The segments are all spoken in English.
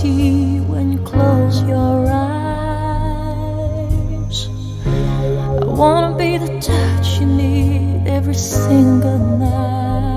see when you close your eyes. I wanna be the touch you need every single night.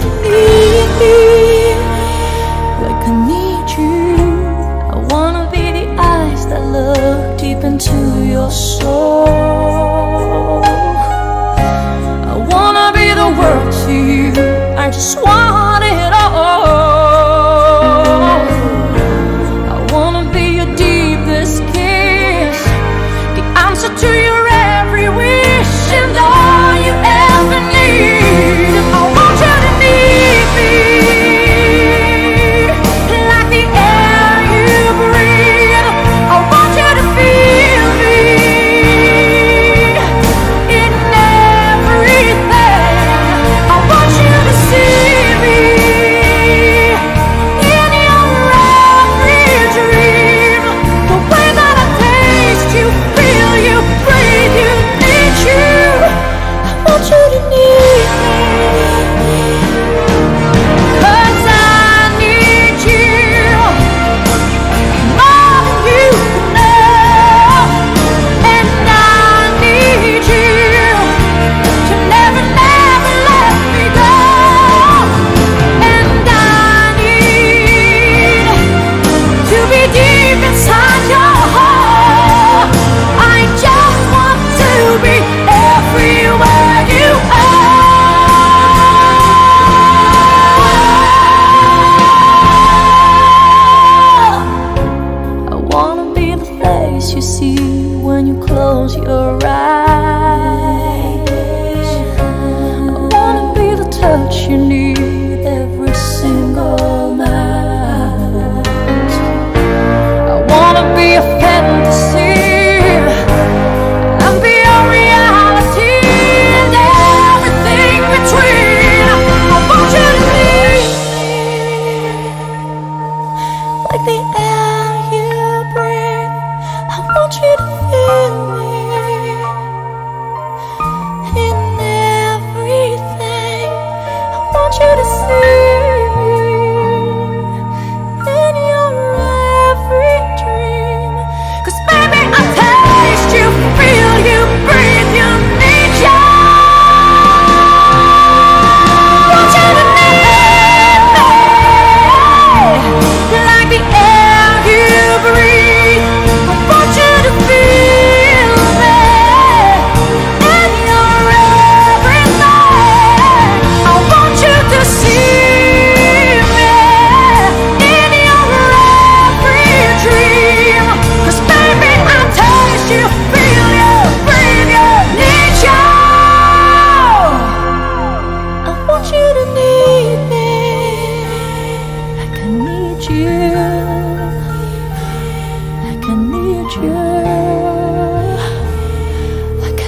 need me like I need you. I wanna be the eyes that look deep into your soul. I wanna be the world to you. I just want. see when you close your eyes. I wanna be the touch you need.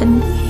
Sessions.